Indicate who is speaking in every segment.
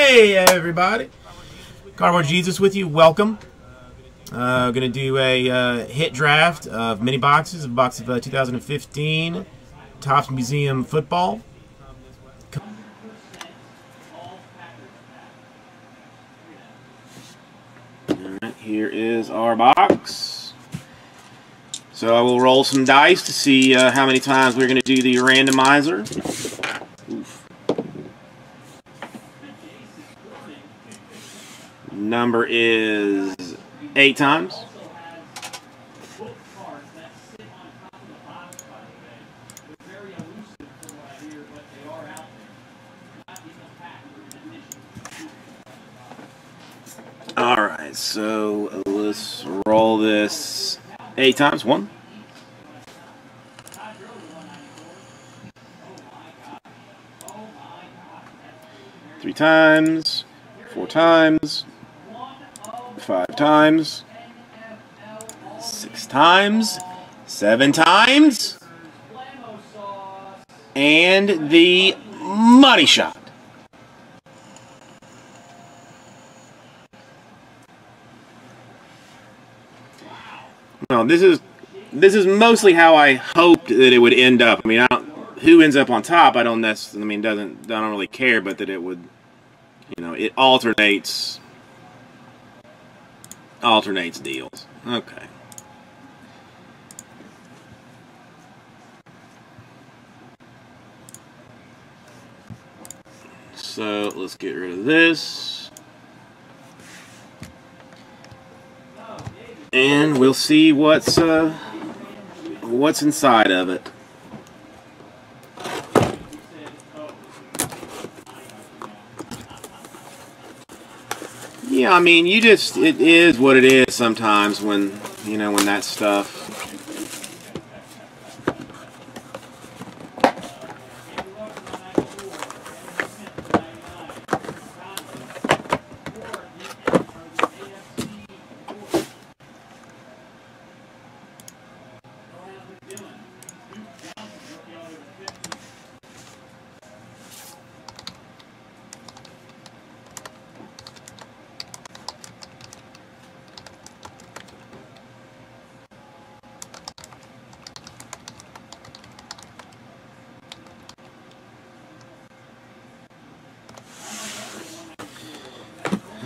Speaker 1: Hey, everybody. Cardboard Jesus with you. Welcome. Uh, going to do a uh, hit draft of mini boxes, a box of uh, 2015 Topps Museum football. Here is our box. So I will roll some dice to see uh, how many times we're going to do the randomizer. Number is eight times. All right, so let's roll this eight times. One. Three times, four times, five times, six times, seven times, and the money shot. No, this is this is mostly how I hoped that it would end up. I mean, I who ends up on top, I don't necessarily. I mean, doesn't I don't really care, but that it would, you know, it alternates alternates deals. Okay. So let's get rid of this. And we'll see what's uh, what's inside of it. Yeah, I mean, you just, it is what it is sometimes when, you know, when that stuff.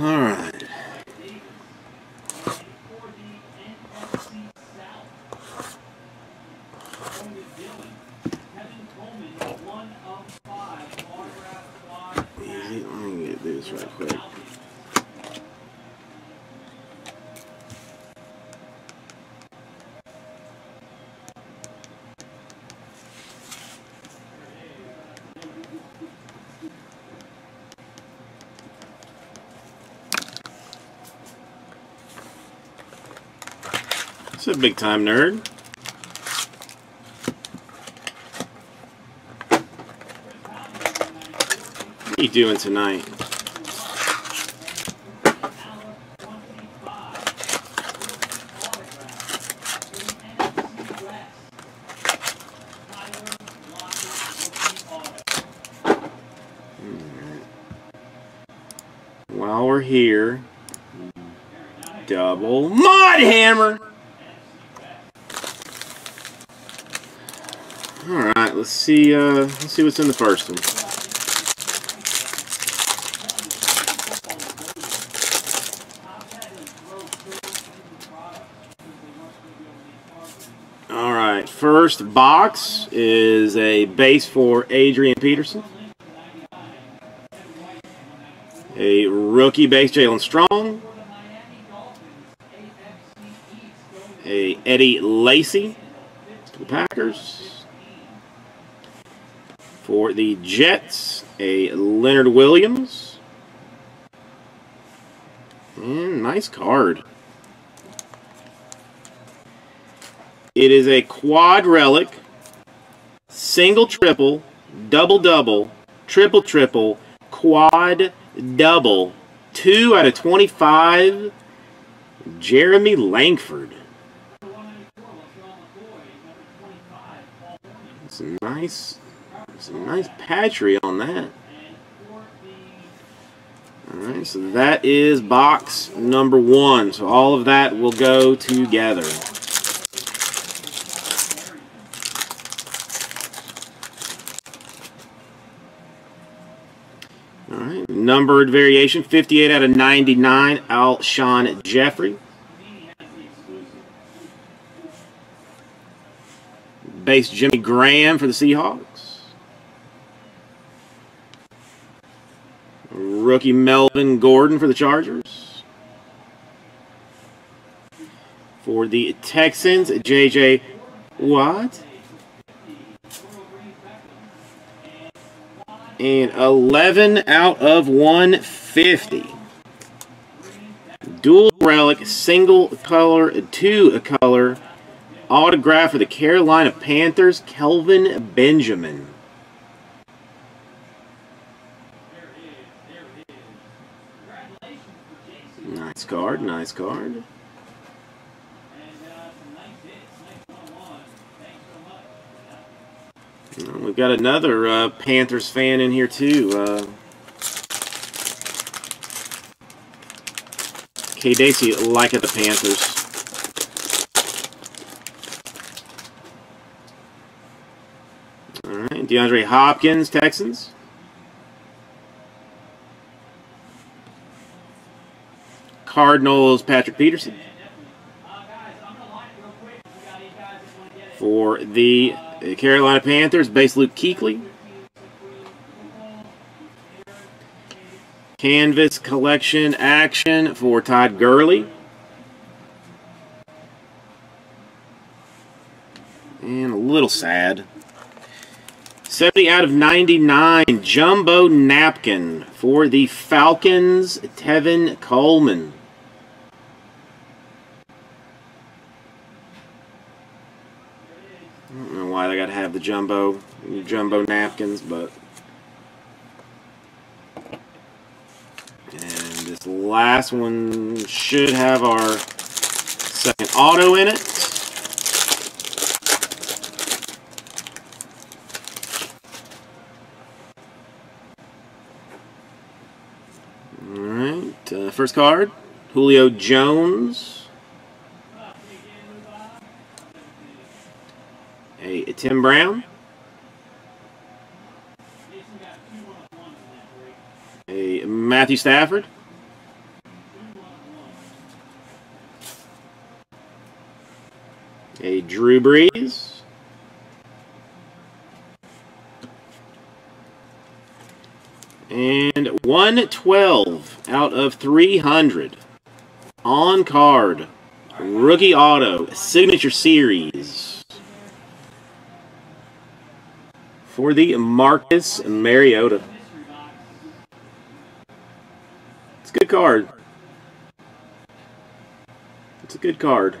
Speaker 1: All right. Easy. Let me get this right quick. It's a big time nerd. What are you doing tonight? Here, double mod hammer. All right, let's see. Uh, let's see what's in the first one. All right, first box is a base for Adrian Peterson. A rookie base, Jaelen Strong. A Eddie Lacy for the Packers. For the Jets, a Leonard Williams. Nice card. It is a quad relic, single triple, double double, triple triple, quad double, 2 out of 25, Jeremy Langford. A nice, a nice patchery on that.
Speaker 2: right, so that is box number one. So all of that will go together. All right, numbered variation 58 out of 99, Alshon Jeffery. Base Jimmy Graham for the Seahawks. Rookie Melvin Gordon for the Chargers. For the Texans, J.J. Watt. And 11 out of 150. Dual relic, single color, two color. Autograph for the Carolina Panthers, Kelvin Benjamin. Nice card, nice card. Got another uh, Panthers fan in here too. Uh, K. Dacey like at the Panthers. All right, DeAndre Hopkins, Texans. Cardinals, Patrick Peterson. For the Carolina Panthers, base Luke Kuechly. Canvas collection action for Todd Gurley. And a little sad. 70 out of 99, Jumbo Napkin for the Falcons, Tevin Coleman. I got to have the jumbo jumbo napkins, but and this last one should have our second auto in it. All right, uh, first card, Julio Jones. A Tim Brown. A Matthew Stafford. A Drew Brees. And 112 out of 300 on card. Rookie Auto Signature Series. For the Marcus Mariota. It's a good card. It's a good card.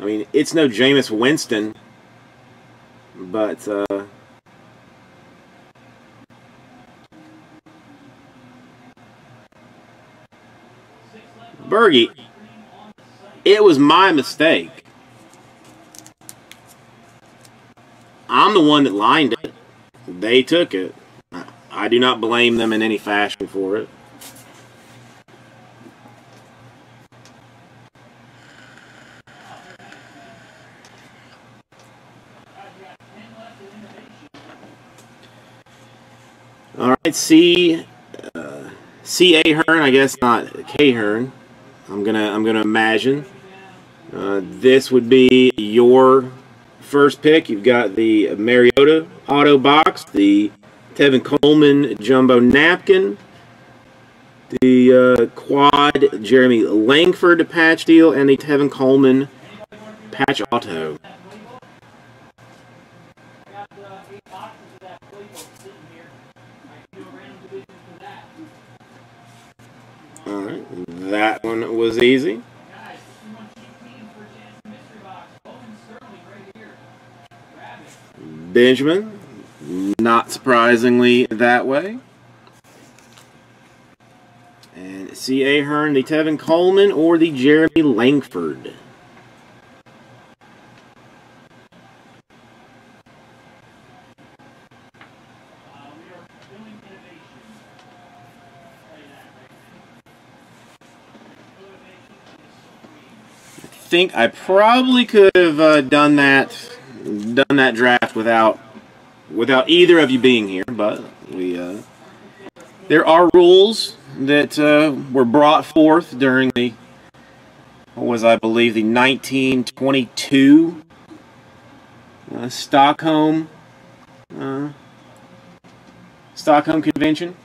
Speaker 2: I mean, it's no Jameis Winston, but uh, Bergie, it was my mistake. I'm the one that lined it. They took it. I do not blame them in any fashion for it. All right, C, uh, C. A. Hearn, I guess not K. Hearn. I'm gonna I'm gonna imagine uh, this would be your first pick, you've got the Mariota auto box, the Tevin Coleman jumbo napkin, the uh, quad Jeremy Langford patch deal, and the Tevin Coleman patch auto. Alright, that one was easy. Benjamin, not surprisingly that way. And C. Ahern, the Tevin Coleman, or the Jeremy Langford. think I probably could have uh, done that done that draft without without either of you being here, but we uh, there are rules that uh, were brought forth during the what was I believe the 1922 uh, Stockholm uh, Stockholm Convention.